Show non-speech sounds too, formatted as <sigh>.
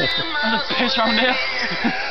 <laughs> That's a fish on there. <laughs>